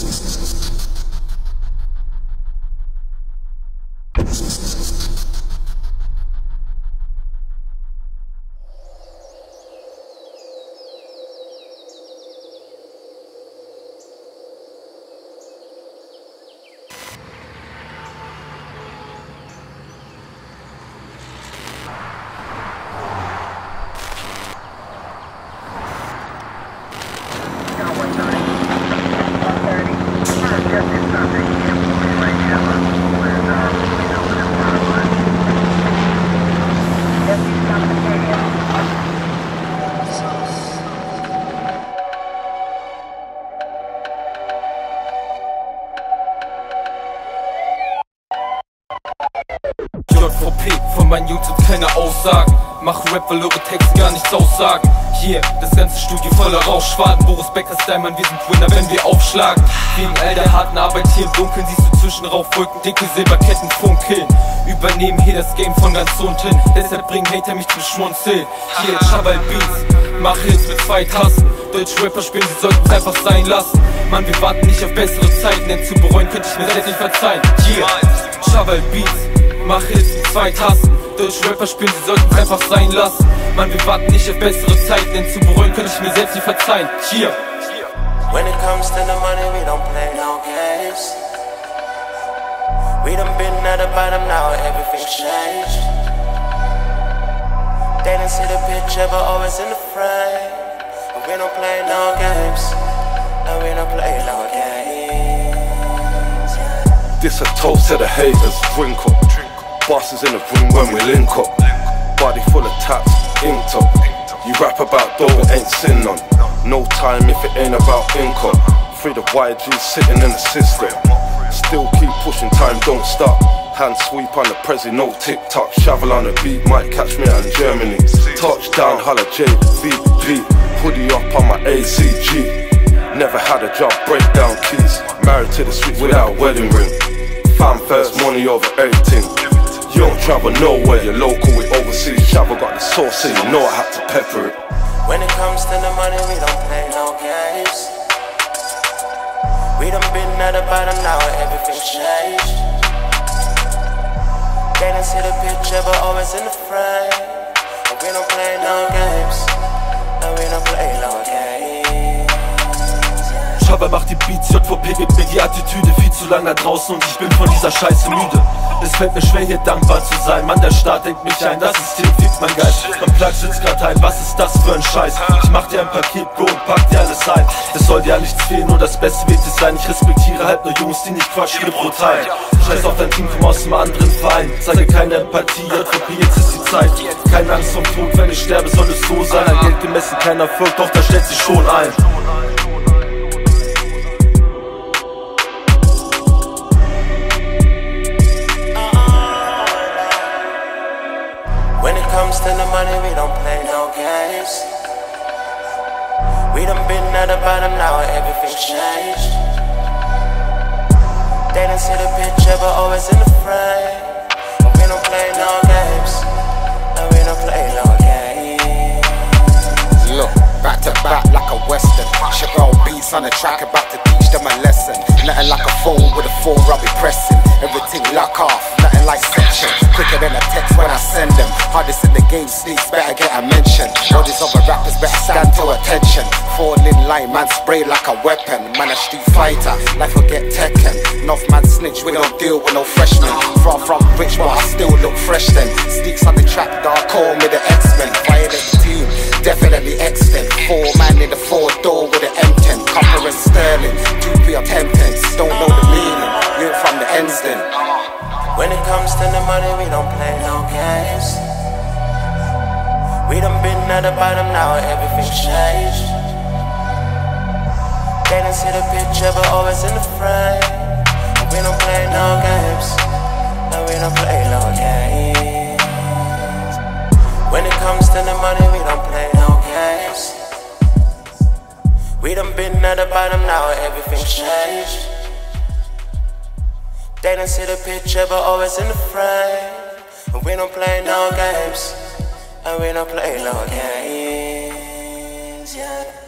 Jesus. JVP von meinen YouTube keine Aussagen. Mach Rap, weil eure Texte gar nichts aussagen. Hier, das ganze Studio voller Rauschschwaden. Boris Becker Steinmann, wir sind Winner, wenn wir aufschlagen. Wegen all der harten Arbeit hier im Dunkeln siehst du zwischen Rauchwolken dicke Silberketten funkeln. Übernehmen hier das Game von ganz unten. Deshalb bringen Hater mich zum Schmunzeln. Hier, Chabal Beats, mach Hits mit zwei Tasten. Deutsche Rapper spielen, sie sollten es einfach sein lassen. Mann, wir warten nicht auf bessere Zeiten, denn zu bereuen könnte ich mir selbst nicht verzeihen. Hier, Chabal Beats. Mach Hits mit zwei Tasten. Deutsche Rapper spielen, sie sollten es einfach sein lassen. Mann, wir warten nicht auf bessere Zeiten, denn zu bereuen könnte ich mir selbst nicht verzeihen. Hier. When it comes to the money, we don't play no games. We done been at the bottom, now everything's changed. They didn't see the picture, but always in the frame. And we don't play no games. And we don't play no games. This a toast to the haters, drink up. Bosses in the room when we link up. Body full of tats, inked up. You rap about dough, it ain't sin none. No time if it ain't about income. Free the YGs sitting in the system. Still keep pushing, time don't stop. Hand sweep on the prezi, no tick tock. Shovel on the beat, might catch me out in Germany. Touchdown, holla JVP. Hoodie up on my ACG. Never had a job, breakdown keys. Married to the streets without a wedding ring. Fam first, money over everything. Don't travel nowhere, you're local with overseas travel. Got the sauce, so you know I had to pepper it. When it comes to the money, we don't play no games. We done been at the bottom, now everything's changed. They didn't see the picture, but always in the frame. We don't play no games. And we don't play no games. Schaber macht die Beats, JVP gibt mir die Attitüde Viel zu lang da draußen und ich bin von dieser Scheiße müde. Es fällt mir schwer hier dankbar zu sein. Mann, der Staat denkt mich ein, das System fickt mein Geist. Mein Plug sitzt grad ein, was ist das für ein Scheiß? Ich mach dir ein Paket, Bro, und pack dir alles ein. Es soll dir ja nichts fehlen, nur das Beste wird es sein. Ich respektiere halt nur Jungs, die nicht quatschen, jede brutal Scheiß auf dein Team, komm aus einem anderen Verein. Zeige keine Empathie, JVP, jetzt ist die Zeit. Keine Angst vom Tod, wenn ich sterbe, soll es so sein. An Geld gemessen, kein Erfolg, doch da stellt sich schon ein comes to the money, we don't play no games. We done been at the bottom, now everything's changed. They didn't see the picture, but always in the frame. We don't play no games. A. All these other rappers better stand to attention. Fall in line, man spray like a weapon. Man a street fighter, life will get taken. Enough man snitch, we don't deal with no freshmen. Far from rich, but I still look fresh then. Sneekz on the track, dog, call me the X-Men. Violate the team, definitely extend. Four man in the four door with an M10. Copper and sterling, two P or ten pence. Don't know the meaning, you from the ends then. When it comes to the money, we don't play no games. We done been at the bottom, now everything's changed. They didn't see the picture, but always in the frame. We don't play no games. And we don't play no games. When it comes to the money, we don't play no games. We done been at the bottom, now everything changed. They didn't see the picture, but always in the frame. We don't play no games. And we don't play no games. Yeah.